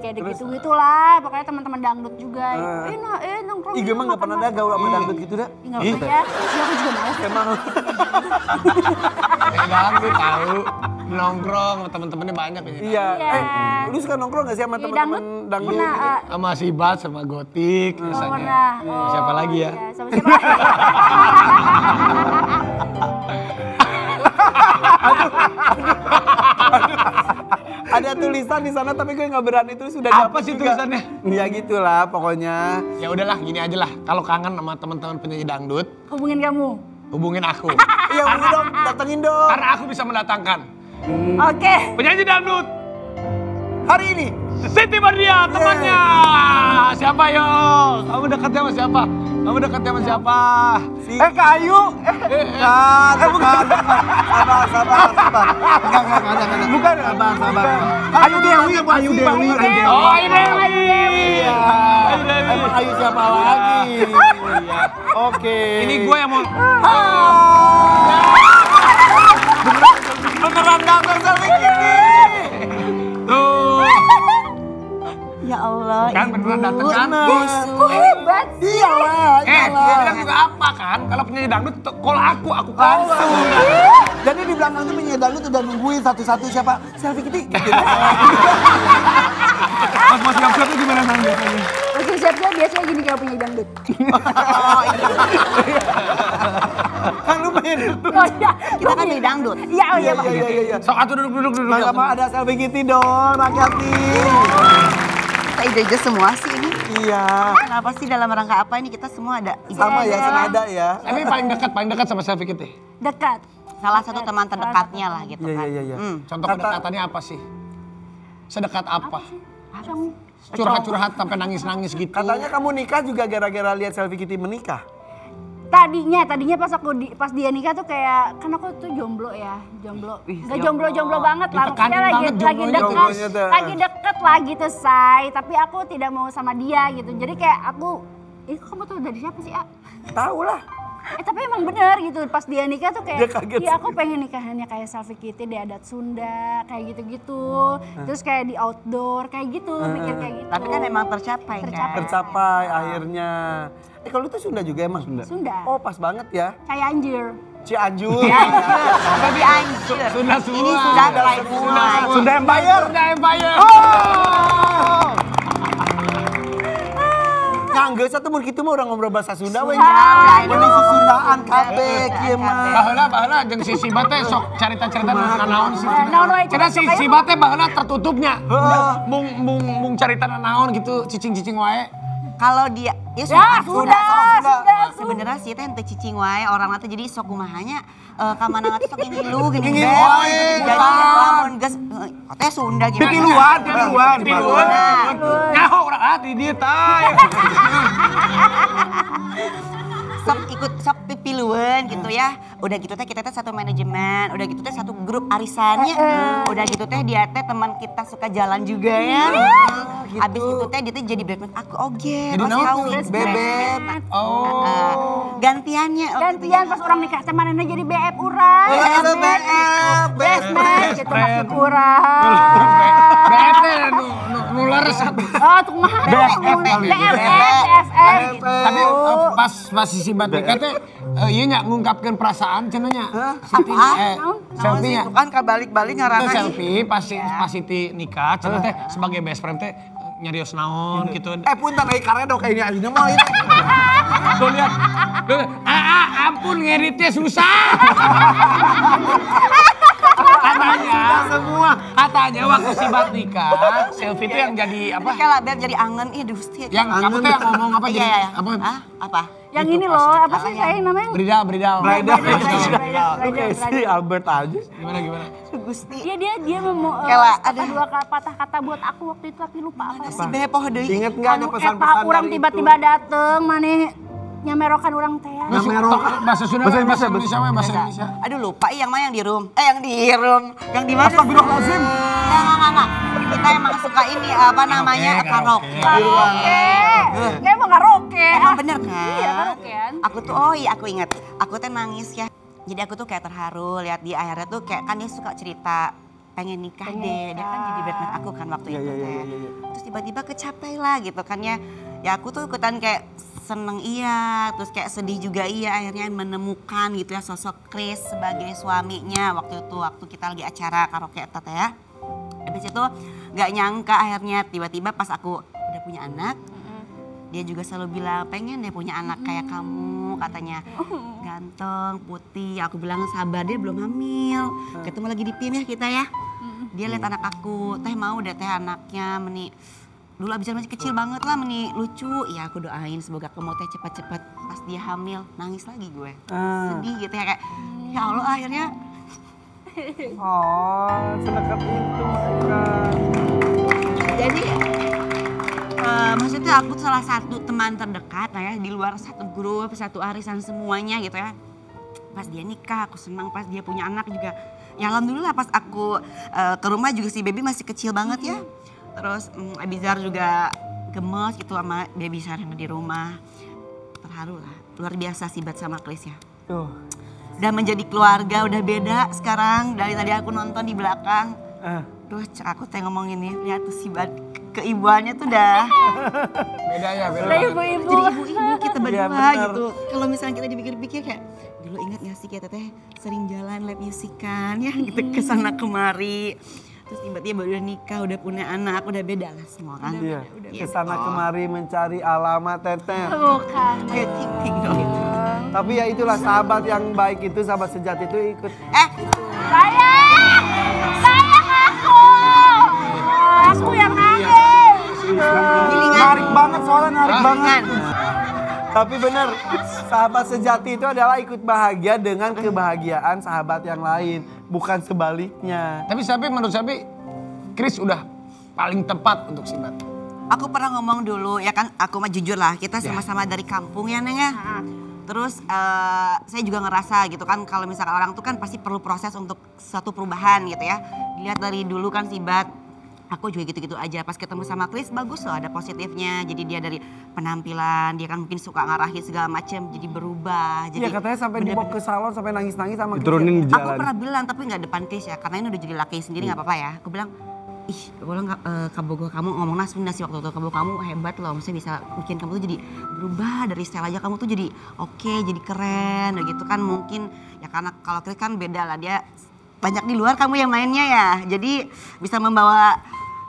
kayak gitu gitulah. Pokoknya teman-teman dangdut juga. eh, nah, eh nongkrong. Ih, yuk, gue mah gak pernah ada gaul sama dangdut gitu dah. Nggak apa ya. Ya aku juga mau. Emang <laughs> Eh, dangdut tahu. Nongkrong sama temen-temennya banyak ya. iya. Iya. Eh, lu suka nongkrong gak sih sama Iya, teman-teman dangdut. dangdut? Pernah, gitu? eh, Sama si Bat, sama Gotik, oh, biasanya. pernah. Sama siapa lagi ya? Iya, sama siapa lagi? <laughs> Ada tulisan di sana tapi gue nggak berani tulis sudah Apa sih juga. tulisannya? Ya gitulah pokoknya. Ya udahlah, gini aja lah. Kalau kangen sama teman-teman penyanyi dangdut, Hubungin kamu. hubungin aku. <laughs> Iya udah dong, datengin dong. Karena aku bisa mendatangkan Oke. penyanyi dangdut Hari ini. Siti Bardia temannya. Siapa yo? Kamu dekatnya sama siapa? Kamu dekat sama siapa? Eh Kak Ayu. Eh, Bukan, bukan, bukan. Sabar, sabar, sabar. Enggak, enggak, enggak, enggak. bukan. Sabar, sabar. Ayu Dewi apa Ayu Dewi? Ayu Dewi. Oh, Ayu Dewi. Iya. Emang Ayu siapa lagi? Oke. Ini gue yang mau datang selfie gini. tuh. Ya Allah, Kan Ibu. beneran dateng kan? Kok hebat sih? Iyalah, Eh, dia bilang juga apa kan? Kalau penyanyi dangdut, kalau aku, aku kan. Jadi di belakang tuh penyanyi dangdut udah nungguin satu-satu siapa? Selfie Kitty. Gitu. <laughs> Pas mau siap-siapnya gimana Nang biasanya? Masih siap-siap biasanya gini kalau punya dangdut. <laughs> kan lu pengen itu. Oh iya. Kita kan jadi dangdut. Iya, oh iya, Pak. Iya, iya, iya. Sok atuh duduk duduk duduk. Nah, sama ada selfie Kitty dong, Rakyati. Kita ide-ide semua sih ini. Iya. Kenapa sih dalam rangka apa ini kita semua ada ide. Sama ya, senada ya. Tapi paling dekat, paling dekat sama selfie kita. Dekat. Salah satu teman terdekatnya lah gitu Iya, kan. iya, iya. Hmm. Contoh Kata- kedekatannya apa sih? Sedekat apa? Curhat-curhat sampai nangis-nangis gitu. Katanya kamu nikah juga gara-gara lihat selfie Kitty menikah. Tadinya tadinya pas aku di, pas dia nikah tuh kayak kan aku tuh jomblo ya jomblo. Nggak jomblo jomblo banget lah maksudnya lagi banget lagi dekat lagi deket lagi tuh say. Tapi aku tidak mau sama dia gitu. Jadi kayak aku eh kok kamu tuh dari siapa sih ah Tahu lah. eh tapi emang bener gitu pas dia nikah tuh Dia kayak kaget iya aku pengen nikahannya kayak selfie kitty di adat Sunda kayak gitu-gitu. Terus kayak di outdoor kayak gitu mikir kayak gitu. Tapi kan emang tercapai, Tercapai. kan. Tercapai akhirnya. Eh kalau itu Sunda juga emang? Sunda. Sunda Oh pas banget ya. kayak anjir Cianjur. Jadi anjir. Sunda semua. Ini sudah mulai mulai. Sunda Empire. Sunda Empire. Ngangge satu mun kitu mah orang ngobrol bahasa Sunda we. Sunda, Ini Sundaan kabeh kieu mah. Baheula baheula jeung si Sibat teh sok carita-carita nanaon sih. Naon wae, Cenah si Sibat teh baheula tertutupnya. Mung mung mung carita nanaon gitu cicing-cicing wae. Kalau dia ya Ya, sudah, sudah, Sebenarnya sih teh henteu cicing wae orang teh jadi sok kumahanya eh kamana teh sok ngilu <laughs> gini Ngilu Beb. wae, Jadi lamun geus eh, teh Sunda gimana? Pipiluan, pipiluan. Piluan. Nyaho urang ah di dieu. <laughs> sok ikut sok pipiluan gitu ya. Udah gitu teh kita teh satu manajemen, udah gitu teh satu grup arisannya. Udah gitu teh dia teh teman kita suka jalan juga ya. Abis itu teh dia teh jadi friend aku oge. Jadi tahu Bebek. Oh. Gantiannya oh, gantian pas orang nikah sama nenek jadi BF urang man BF, best gitu friend. maksud urang BF teh nu nu- nu leres atuh. oh tuh mah BFF, BFF BFF. BFF Tapi eh, pas pas si Sibat nikah teh eh, ieu nya ngungkapkeun perasaan cenanya. Siti eh selfie nya. Itu kan kabalik-balik Itu ngarana selfie pas si pas Siti nikah cenah teh sebagai best friend teh eh, nyarios naon gitu. Eh punten euy karedok kayak ini ayeuna mah ini. <laughs> Tuh lihat. Ah, ah, ampun ngeditnya susah. <laughs> katanya Semua. katanya waktu si Bat nikah selfie itu yang jadi apa? Kalau biar jadi angen, iya dusti. Yang kamu tuh yang ngomong apa Iya, jadi iya, iya. apa? Hah? Apa? yang Itu ini loh itu. apa sih saya namanya Bridal, bridal. Bridal. Bridal. Lu kayak si Albert aja. Gimana gimana? Gusti. dia dia dia mau eh, Kela, ada. dua kata patah kata buat aku waktu itu tapi lupa apa Si bepoh deui. Ingat nggak ada pesan-pesan eta orang dari tiba-tiba itu? dateng mana nyamerokan orang teh ya. Bahasa bahasa Sunda, Bahasa bahasa Indonesia, Indonesia, mah, bahasa Indonesia. Aduh lupa yang mana yang di room. Eh yang di room. Yang di mana? Astagfirullahaladzim. Enggak, enggak, enggak, enggak. Kita emang suka ini apa namanya? Karaoke, Karaoke. Karaoke. Kayak mau karaoke. Emang bener kan? Iya karaokean. Aku tuh, oh iya aku ingat. Aku tuh nangis ya. Jadi aku tuh kayak terharu lihat dia akhirnya tuh kayak kan dia suka cerita pengen nikah deh. Dia kan jadi friend aku kan waktu Iya, itu iya, iya, teh. iya, iya. Terus tiba-tiba kecapai lah gitu kan ya. Ya aku tuh ikutan kayak seneng iya, terus kayak sedih juga iya akhirnya menemukan gitu ya sosok Chris sebagai suaminya. Waktu itu waktu kita lagi acara karaoke eta teh ya. Habis itu nggak nyangka akhirnya tiba-tiba pas aku udah punya anak, dia juga selalu bilang pengen deh punya anak kayak kamu katanya. Ganteng putih aku bilang sabar dia belum hamil. Ketemu lagi di PIM ya kita ya. Dia lihat anak aku teh mau deh teh anaknya meni dulu abis masih kecil banget lah meni lucu ya aku doain semoga teh cepat-cepat pas dia hamil nangis lagi gue sedih gitu ya kayak ya Allah akhirnya <laughs> Oh, sedekat itu mereka. jadi eh, maksudnya aku salah satu teman terdekat lah ya di luar satu grup, satu arisan semuanya gitu ya. Pas dia nikah aku senang, pas dia punya anak juga. Ya alhamdulillah pas aku eh, ke rumah juga si baby masih kecil banget ya. Terus mm, Abizar juga gemes gitu sama baby Sarah di rumah. Terharu lah, luar biasa sih Bat sama Chris ya. Tuh. Udah menjadi keluarga, udah beda sekarang. Dari tadi aku nonton di belakang. Eh. Duh, cek aku teh ngomong ini, lihat tuh si Bat keibuannya tuh udah <laughs> Beda ya, beda. Ibu-ibu. jadi ibu-ibu kita berdua benar. gitu. Kalau misalnya kita dipikir-pikir kayak dulu inget gak sih kita teh sering jalan live music kan ya gitu ke sana kemari. Terus tiba-tiba udah nikah, udah punya anak, udah beda lah semua kan. Iya. Gitu. Ke sana kemari mencari alamat teteh. Bukan. Ayo tik tik dong gitu. Tapi ya itulah sahabat yang baik itu, sahabat sejati itu ikut. Eh, Sayang! Sayang aku! Aku yang nangis. Narik banget soalnya narik banget. Kan? Tapi bener, sahabat sejati itu adalah ikut bahagia dengan kebahagiaan sahabat yang lain, bukan sebaliknya. Tapi Sapi menurut Sapi, Chris udah paling tepat untuk Sibat. Aku pernah ngomong dulu, ya kan aku mah jujur lah, kita sama-sama dari kampung ya Neng ya. Terus eh, saya juga ngerasa gitu kan kalau misalkan orang tuh kan pasti perlu proses untuk suatu perubahan gitu ya. Dilihat dari dulu kan Sibat, aku juga gitu-gitu aja. Pas ketemu sama Chris bagus loh ada positifnya. Jadi dia dari penampilan, dia kan mungkin suka ngarahin segala macem jadi berubah. Jadi Iya katanya sampai dibawa ke salon sampai nangis-nangis sama Diturunin di Aku jalan. pernah bilang tapi nggak depan Chris ya karena ini udah jadi laki sendiri nggak apa-apa ya. Aku bilang ih boleh nggak eh, kabogo kamu ngomong nas bener sih waktu itu kabogo kamu hebat loh maksudnya bisa bikin kamu tuh jadi berubah dari style aja kamu tuh jadi oke jadi keren gitu kan mungkin ya karena kalau Chris kan beda lah dia banyak di luar kamu yang mainnya ya jadi bisa membawa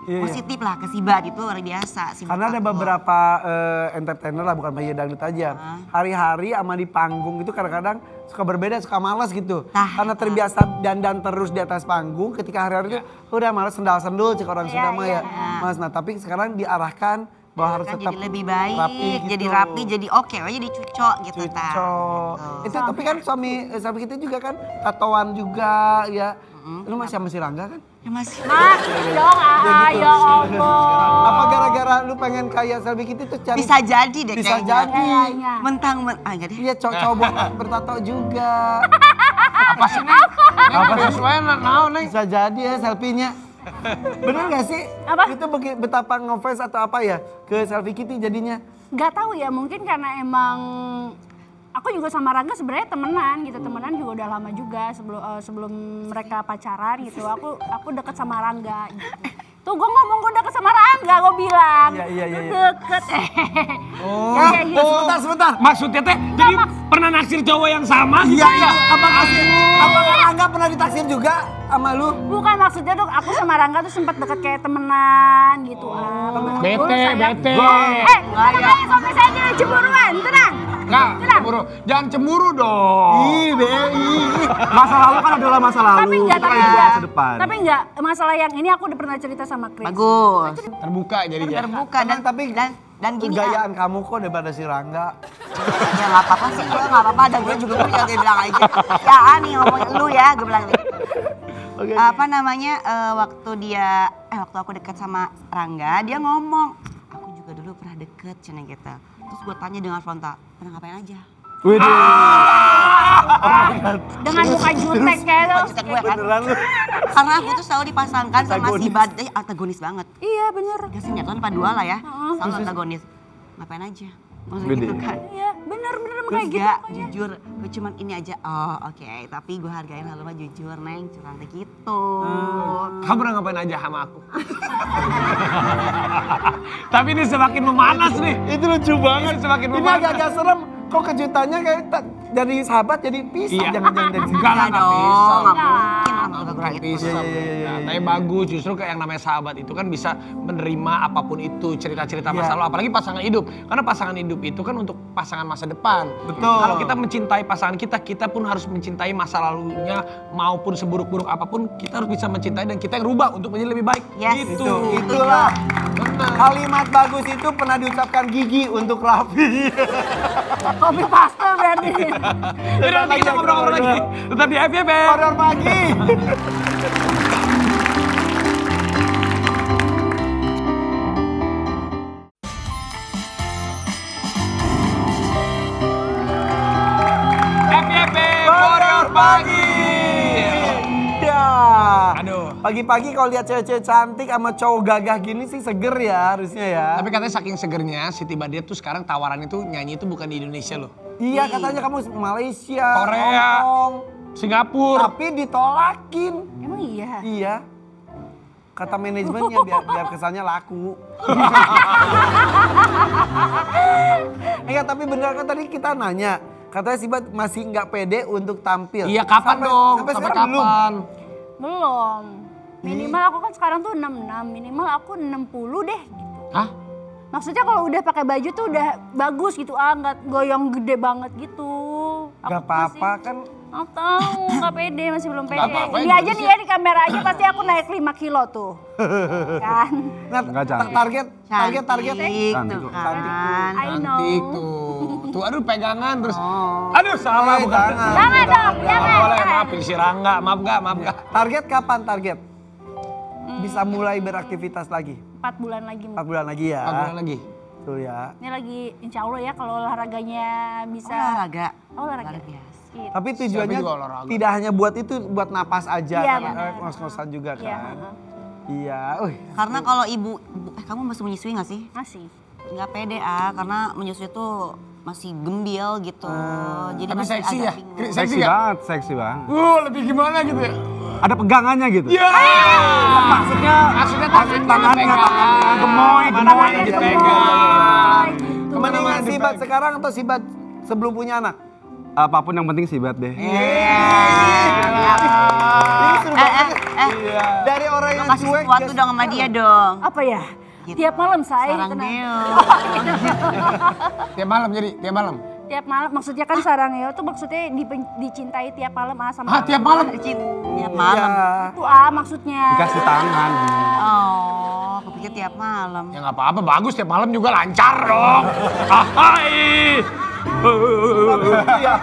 Iya, iya. positif lah ke Sibat itu luar biasa Karena ada beberapa eh, entertainer lah bukan penyanyi dangdut aja. Hari-hari sama di panggung itu kadang-kadang suka berbeda, suka malas gitu. Nah, Karena terbiasa dandan terus di atas panggung ketika hari-hari itu udah malas sendal-sendul cek orang Sunda mah ya. Mas, nah tapi sekarang diarahkan bahwa harus kan tetap jadi lebih baik, rapi jadi gitu. rapi, jadi oke, oh, jadi cucok gitu ta. Cocok. Gitu. Itu tapi kan suami suami kita juga kan tatoan juga ya. Lu masih sama si Rangga kan? Ya Mas, Masih dong, ah, ya Allah. Apa gara-gara lu pengen kayak Selby Kitty tuh cari bisa jadi deh Bisa kayaknya. jadi. Kayaknya. Mentang, men ah enggak deh. Iya cowok-cowok <laughs> bertato juga. Apa sih, Neng? Apa sih? Naon, Neng? Bisa jadi ya selfie-nya. Bener gak sih? Apa? Itu betapa ngefans atau apa ya ke selfie Kitty jadinya? Gak tahu ya, mungkin karena emang aku juga sama Rangga sebenarnya temenan gitu, temenan juga udah lama juga sebelum eh, sebelum mereka pacaran gitu. Aku aku deket sama Rangga. Tuh gue ngomong gue deket sama Rangga, gue bilang. Iya, iya, iya, Lu iya. Deket. <laughs> Oh. Iya, iya. Eh, sebentar, sebentar. Maksudnya teh, jadi pernah naksir cowok yang sama? Iya, iya. Apa kasih? Apa Rangga pernah ditaksir juga sama lu? Bukan maksudnya tuh aku sama Rangga tuh sempat deket kayak temenan gitu. ah. Dulu Bete, saya- bete. Eh, ya suami saya jangan cemburuan, tenang. Enggak, Tenang. cemburu. Jangan cemburu dong. Ih, BI. Masa lalu kan adalah masa lalu. Tapi enggak, tapi kan hidup enggak. masa depan. Tapi enggak, masalah yang ini aku udah pernah cerita sama Chris. Bagus. Terbuka jadinya. Terbuka dan Tapi dan dan gini ah. Gayaan kamu kok daripada si Rangga. Ya nggak apa-apa sih, gue nggak apa-apa. Dan gue juga gue jangan bilang aja. Ya Ani ngomongin lu ya, gue bilang gitu. Oke. Apa namanya eh, waktu dia eh waktu aku deket sama Rangga, dia ngomong, aku juga dulu pernah deket cina gitu. Terus gue tanya dengan frontal, pernah ngapain aja? Wih, Dengan muka jutek kayak jutek gue kan. beneran lu. Karena aku tuh selalu dipasangkan sama si. Badai, antagonis banget. Iya bener. Gak sinetron apa dua lah ya, selalu antagonis. Ngapain aja? Maksudnya Gede. gitu kan. Iya bener bener kayak gitu. gak pokoknya. jujur, gue cuman ini aja, oh oke, tapi gue hargain hal mah jujur neng, curang gitu. Kamu pernah ngapain aja sama aku? <laughs> Tapi ini semakin memanas nih. Itu lucu banget. Ini semakin Ini memanas. agak-agak serem. Kok kejutannya kayak dari sahabat jadi pisah. Iya. Jangan-jangan dari sini. Enggak lah, Enggak bisa. Gue gitu. Bisa. Iya, iya, iya, Ya, iya, tapi bagus justru kayak yang namanya sahabat itu kan bisa menerima apa pun itu cerita-cerita Iya. masa lalu apalagi pasangan hidup karena pasangan hidup itu kan untuk pasangan masa depan Betul. kalau kita mencintai pasangan kita kita pun harus mencintai masa lalunya maupun seburuk-buruk apa pun kita harus bisa mencintai dan kita yang rubah untuk menjadi lebih baik Yes. gitu Itu, itulah. Benar. Kalimat bagus itu pernah diucapkan Gigi untuk Raffi. <laughs> Kopi paste berarti. Yaudah, nanti kita ngobrol-ngobrol lagi tetap di FYP Horor pagi. <laughs> Iya. pagi-pagi kalau lihat cewek-cewek cantik sama cowok gagah gini sih seger ya harusnya ya. Tapi katanya saking segernya si tiba dia tuh sekarang tawaran itu nyanyi itu bukan di Indonesia loh. Iya katanya kamu Malaysia, Korea, Hong Kong. Singapura. Tapi ditolakin. Emang iya? Iya. Kata manajemennya biar biar kesannya laku. Enggak, <laughs> tapi bener kan tadi kita nanya. Katanya si Bat masih nggak pede untuk tampil. Iya kapan Sampai- dong? Sampai, Sampai, sekarang belum. kapan? Belum. Minimal aku kan sekarang tuh 66, minimal aku 60 deh gitu. Hah? Maksudnya kalau udah pakai baju tuh udah bagus gitu, ah nggak goyang gede banget gitu. Aku Gak apa-apa kan. Nggak tahu, nggak pede, masih belum pede. apa-apa, Ini yang aja nih ya di kamera aja pasti aku naik 5 kilo tuh. kan? Nah, Nggak ta- cantik. target, target, target. Cantik Cantik tuh tuh. kan. I know. Cantik tuh. Tuh aduh pegangan terus. Oh. Aduh salah bukan. jangan. Jangan dong, jangan. boleh, maaf ini si Rangga, maaf gak, maaf gak. Target kapan target? Bisa mulai beraktivitas lagi. 4 bulan lagi. 4 bulan lagi ya. Empat bulan lagi. Betul ya. Ini lagi insya Allah ya kalau olahraganya bisa. Olahraga. Oh, olahraga. Luar biasa. Gitu. Tapi tujuannya tidak hanya buat itu, buat napas aja. Iya, kan? Eh, Ngos-ngosan juga Iya, kan. heeh. Iya. Wih. Karena kalau ibu, bu- eh kamu masih menyusui gak sih? Masih. Nggak pede ah, karena menyusui tuh masih gembil gitu. Jadi Tapi masih seksi ya? bingung. Seksi Seksi banget, seksi banget. Uh, lebih gimana gitu ya? Ada pegangannya gitu. Ya. Maksudnya Maksudnya tangannya tangannya, tangannya gemoy, gemoy gitu. dipegang. Mendingan sibat sekarang atau sibat sebelum punya anak? Apa pun yang penting sibat deh. Ini seru Eh, eh, banget. eh. Iya. Dari orang yang kasih cuek. sesuatu just- dong sama dia dong. Apa ya? Gitu. Tiap malam saya. Sarang tenang. Deo. <laughs> Tiap malam jadi, tiap malam. Tiap malam, maksudnya kan sarangnya tuh maksudnya dipen- dicintai tiap malam ah sama Hah, tiap malam? Tiap malam. Iya. Itu ah maksudnya. Dikasih tangan. Oh, aku pikir tiap malam. Ya nggak apa-apa, bagus tiap malam juga lancar dong. Hai. Iya.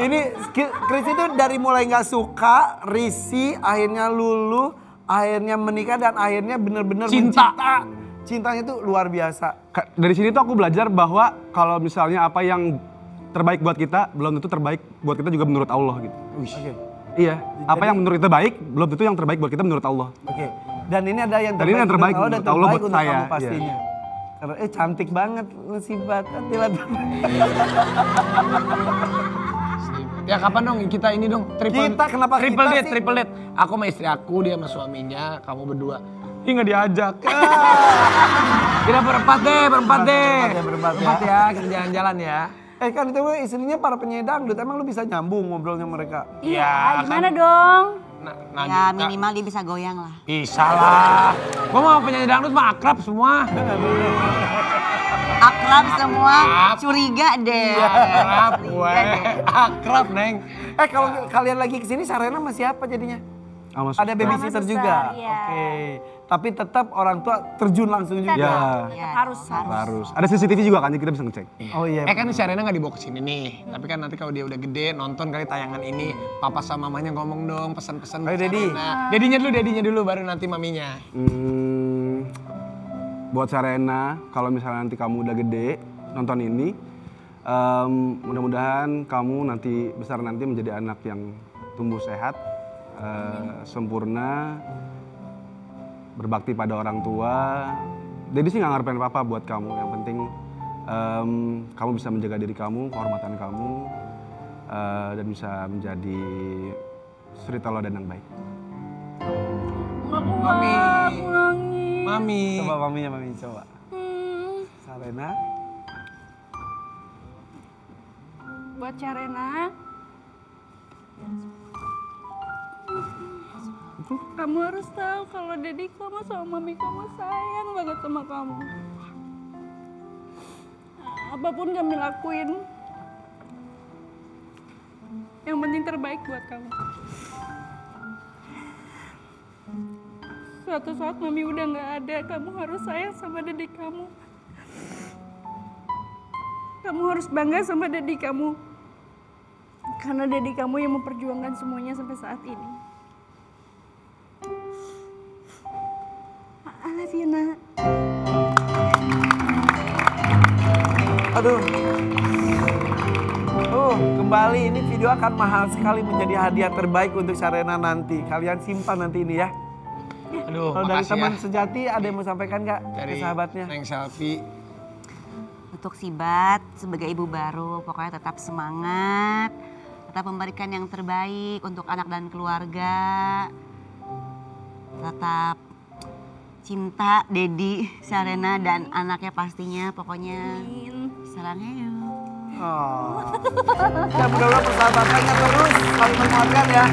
Ini Chris itu dari mulai nggak suka, risi, akhirnya lulu, akhirnya menikah dan akhirnya bener-bener Cinta. mencinta. Cintanya itu luar biasa. Dari sini tuh aku belajar bahwa kalau misalnya apa yang terbaik buat kita, belum tentu terbaik buat kita juga menurut Allah gitu. Oke. Iya, apa yang menurut kita baik, belum tentu yang terbaik buat kita menurut Allah. Oke. Dan ini ada yang Dan ini yang terbaik menurut Allah dan menurut Allah terbaik buat untuk saya, kamu iya. pastinya. Karena eh cantik banget musibat. Tilat. <laughs> Ya kapan dong kita ini dong triple Kita, kenapa triple kita date sih? triple date. Aku sama istri aku dia sama suaminya kamu berdua. Ih nggak diajak. <laughs> kita berempat deh berempat deh. Berempat ya, berempat ya. Ya kita jalan-jalan ya. Eh kan itu istrinya para penyanyi dangdut, emang lu bisa nyambung ngobrolnya mereka? Iya, Ya, gimana dong? Nah, nah Ya minimal dia bisa goyang lah. Bisa lah. Gua mau penyanyi dangdut mah akrab semua. <laughs> Akrab semua, Akrab. curiga deh. Akrab gue. Curiga deh. Akrab neng. Eh kalau kalian lagi ke sini Sarena masih apa jadinya? Sama Ada babysitter Sama juga? iya. Oke. Tapi tetap orang tua terjun langsung juga? Ya. Tetap harus harus. Harus. Ada CCTV juga kan, jadi kita bisa ngecek. Oh iya. Eh kan si Arena nggak dibawa ke sini nih. Tapi kan nanti kalau dia udah gede nonton kali tayangan ini, papa sama mamanya ngomong dong pesan-pesan. Ayo, Dedi. Sarena. Dedinya dulu, dedinya dulu baru nanti maminya. Hmm, buat Sarena, kalau misalnya nanti kamu udah gede nonton ini, em, mudah-mudahan kamu nanti besar nanti menjadi anak yang tumbuh sehat, eh, sempurna, berbakti pada orang tua. Jadi sih nggak ngarepin apa-apa buat kamu. Yang penting em, kamu bisa menjaga diri kamu, kehormatan kamu, eh, dan bisa menjadi suri teladan yang baik. Mami. Mami. Coba maminya mami coba. Hmm, Sarena. buat Carena. Kamu harus tahu kalau Dedi kamu sama Mami kamu sayang banget sama kamu. Apa pun kami lakuin, yang penting terbaik buat kamu. Suatu saat Mami udah nggak ada, kamu harus sayang sama Dedi kamu. Kamu harus bangga sama Dedi kamu. Karena Dedi kamu yang memperjuangkan semuanya sampai saat ini. Love you, nak. Aduh. Oh. Kembali ini video akan mahal sekali menjadi hadiah terbaik untuk Sarena nanti. Kalian simpan nanti ini ya. Aduh, Kalau dari makasih teman ya. sejati ada yang mau sampaikan nggak ke sahabatnya? Neng Selfie. Untuk Sibat sebagai ibu baru pokoknya tetap semangat, tetap memberikan yang terbaik untuk anak dan keluarga. Tetap cinta Dedi, Sarena dan anaknya pastinya pokoknya. Sarangnya yuk. Oh. Ya mudah-mudahan persahabatannya terus saling menguatkan ya.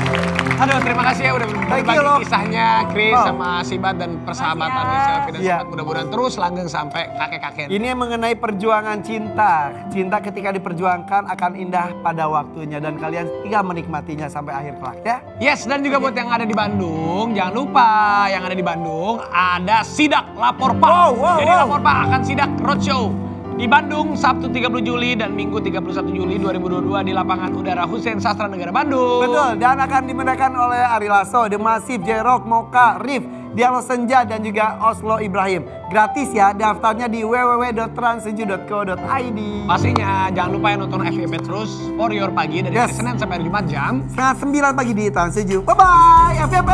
Aduh, terima kasih ya udah berbagi kisahnya Chris Oh. sama Sibat dan persahabatannya Selfie dan Iya. Sibat. Mudah-mudahan terus langgeng sampai kakek-kakek. Ini yang mengenai perjuangan cinta. Cinta ketika diperjuangkan akan indah pada waktunya dan kalian tinggal menikmatinya sampai akhir kelak ya. Yes, dan juga buat yang ada di Bandung, jangan lupa yang ada di Bandung ada Sidak Lapor Pak. Wow, wow, Jadi wow. Lapor Pak akan Sidak Roadshow di Bandung Sabtu 30 Juli dan Minggu 31 Juli 2022 di lapangan udara Hussein Sastra Negara Bandung. Betul, dan akan dimenangkan oleh Ari Lasso, The Massive, J-Rock, Moka, Rif, Dialog Senja, dan juga Oslo Ibrahim. Gratis ya, daftarnya di www.transseju.co.id. Pastinya jangan lupa ya nonton FYP terus for your pagi dari Yes. Senin sampai Jumat jam Setengah sembilan pagi di Trans 7. Bye-bye, FVP!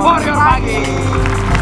for your pagi.